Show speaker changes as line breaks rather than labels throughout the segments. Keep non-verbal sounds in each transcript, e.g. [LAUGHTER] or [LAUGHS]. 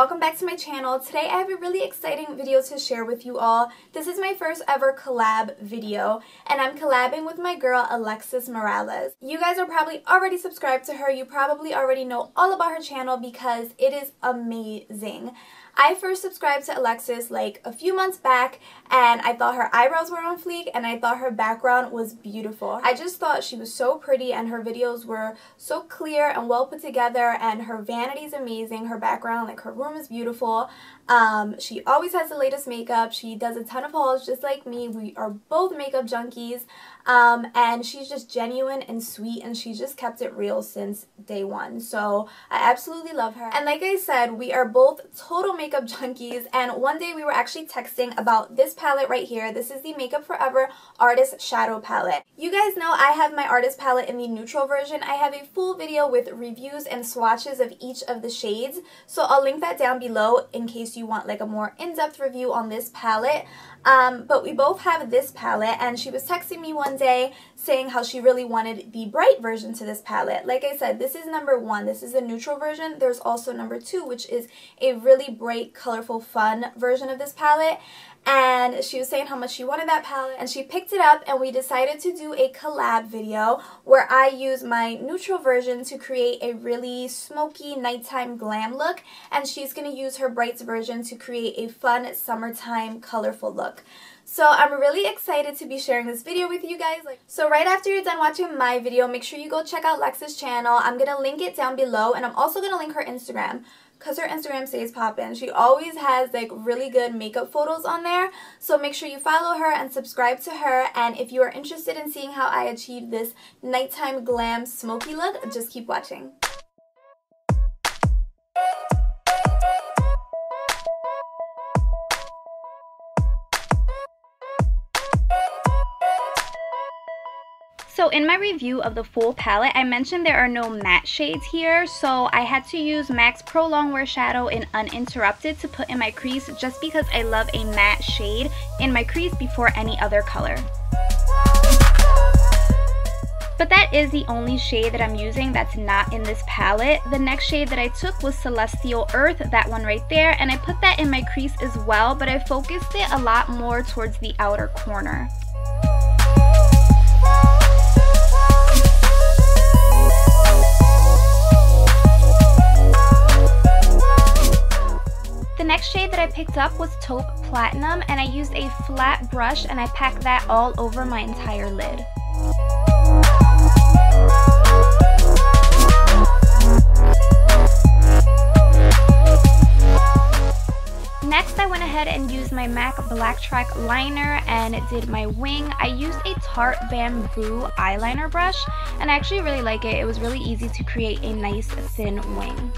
welcome back to my channel. Today I have a really exciting video to share with you all. This is my first ever collab video and I'm collabing with my girl Alexis Morales. You guys are probably already subscribed to her. You probably already know all about her channel because it is amazing. I first subscribed to Alexis like a few months back and I thought her eyebrows were on fleek and I thought her background was beautiful. I just thought she was so pretty and her videos were so clear and well put together and her vanity is amazing. Her background, like her room is beautiful. Um, she always has the latest makeup. She does a ton of hauls just like me. We are both makeup junkies. Um, and she's just genuine and sweet and she just kept it real since day one. So I absolutely love her. And like I said, we are both total makeup junkies and one day we were actually texting about this palette right here. This is the Makeup Forever Artist Shadow Palette. You guys know I have my artist palette in the neutral version. I have a full video with reviews and swatches of each of the shades. So I'll link that down below in case you want like a more in-depth review on this palette. Um, but we both have this palette and she was texting me one day saying how she really wanted the bright version to this palette. Like I said, this is number one. This is a neutral version. There's also number two, which is a really bright, colorful, fun version of this palette and she was saying how much she wanted that palette and she picked it up and we decided to do a collab video where I use my neutral version to create a really smoky nighttime glam look and she's going to use her brights version to create a fun summertime colorful look. So I'm really excited to be sharing this video with you guys. So right after you're done watching my video, make sure you go check out Lex's channel. I'm going to link it down below and I'm also going to link her Instagram because her Instagram stays poppin'. She always has like really good makeup photos on there. So make sure you follow her and subscribe to her. And if you are interested in seeing how I achieve this nighttime glam smoky look, just keep watching. So in my review of the full palette, I mentioned there are no matte shades here, so I had to use MAC's Pro Longwear Shadow in Uninterrupted to put in my crease just because I love a matte shade in my crease before any other color. But that is the only shade that I'm using that's not in this palette. The next shade that I took was Celestial Earth, that one right there, and I put that in my crease as well, but I focused it a lot more towards the outer corner. Picked up was Taupe Platinum and I used a flat brush and I packed that all over my entire lid. Next I went ahead and used my MAC Black Track liner and did my wing. I used a Tarte Bamboo eyeliner brush and I actually really like it. It was really easy to create a nice thin wing.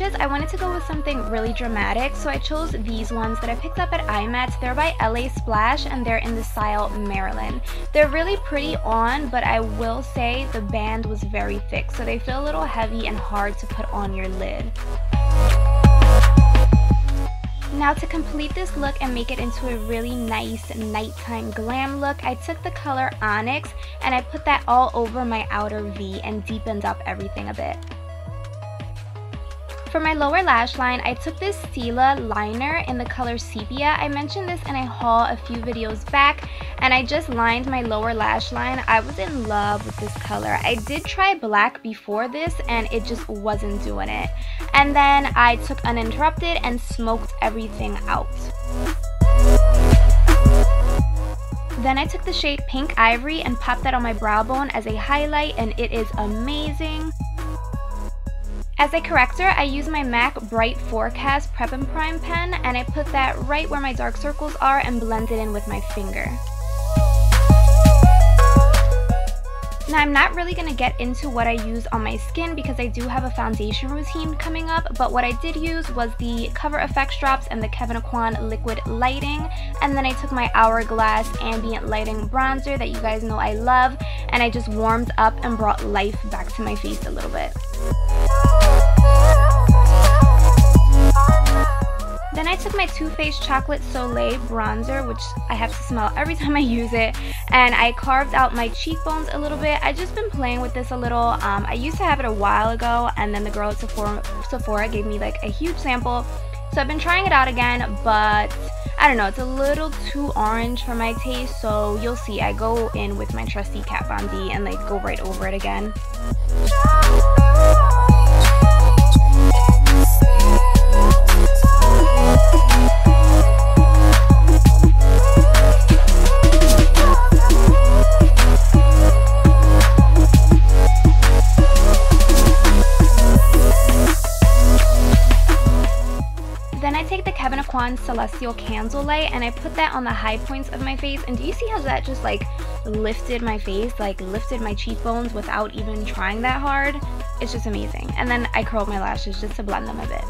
Lashes, I wanted to go with something really dramatic, so I chose these ones that I picked up at IMATS. They're by LA Splash, and they're in the style Marilyn. They're really pretty on, but I will say the band was very thick, so they feel a little heavy and hard to put on your lid. Now to complete this look and make it into a really nice nighttime glam look, I took the color Onyx and I put that all over my outer V and deepened up everything a bit. For my lower lash line, I took this Stila liner in the color Sepia. I mentioned this in a haul a few videos back, and I just lined my lower lash line. I was in love with this color. I did try black before this, and it just wasn't doing it. And then I took Uninterrupted and smoked everything out. Then I took the shade Pink Ivory and popped that on my brow bone as a highlight, and it is amazing. As a corrector, I use my MAC Bright Forecast Prep and Prime pen and I put that right where my dark circles are and blend it in with my finger. Now I'm not really going to get into what I use on my skin because I do have a foundation routine coming up, but what I did use was the Cover FX drops and the Kevyn Aucoin liquid lighting, and then I took my Hourglass ambient lighting bronzer that you guys know I love, and I just warmed up and brought life back to my face a little bit. Then I took my Too Faced Chocolate Soleil bronzer, which I have to smell every [LAUGHS] time I use it, and I carved out my cheekbones a little bit. I've just been playing with this a little. Um, I used to have it a while ago, and then the girl at Sephora, Sephora gave me like a huge sample. So I've been trying it out again, but I don't know, it's a little too orange for my taste, so you'll see. I go in with my trusty Kat Von D and like go right over it again. Aucoin Celestial Candle Light and I put that on the high points of my face and do you see how that just like lifted my face, like lifted my cheekbones without even trying that hard? It's just amazing. And then I curled my lashes just to blend them a bit.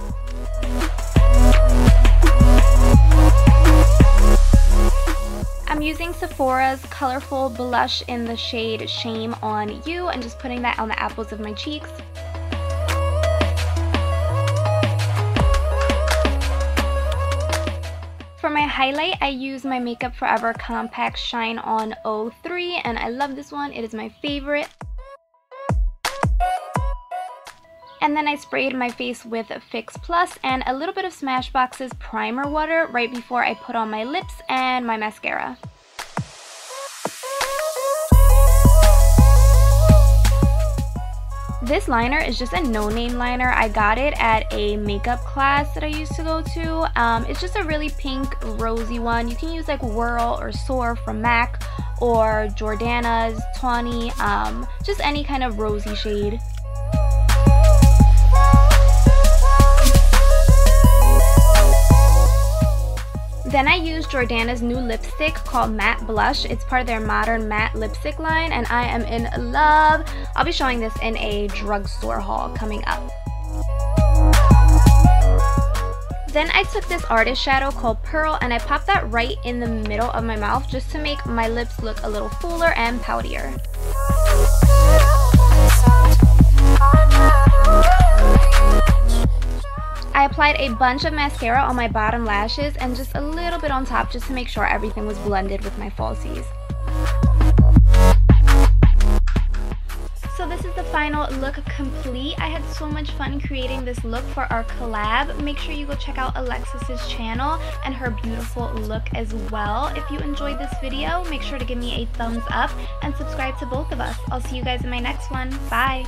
I'm using Sephora's colorful blush in the shade Shame on You and just putting that on the apples of my cheeks. Highlight, I use my Makeup Forever Compact Shine On 03, and I love this one. It is my favorite. And then I sprayed my face with Fix Plus and a little bit of Smashbox's primer water right before I put on my lips and my mascara. This liner is just a no-name liner. I got it at a makeup class that I used to go to. Um, it's just a really pink, rosy one. You can use like Whirl or Soar from MAC or Jordana's, Tawny, um, just any kind of rosy shade. Then I used Jordana's new lipstick called Matte Blush. It's part of their modern matte lipstick line and I am in love. I'll be showing this in a drugstore haul coming up. Then I took this artist shadow called Pearl and I popped that right in the middle of my mouth just to make my lips look a little fuller and poutier. I applied a bunch of mascara on my bottom lashes and just a little bit on top just to make sure everything was blended with my falsies. So this is the final look complete. I had so much fun creating this look for our collab. Make sure you go check out Alexis's channel and her beautiful look as well. If you enjoyed this video, make sure to give me a thumbs up and subscribe to both of us. I'll see you guys in my next one. Bye!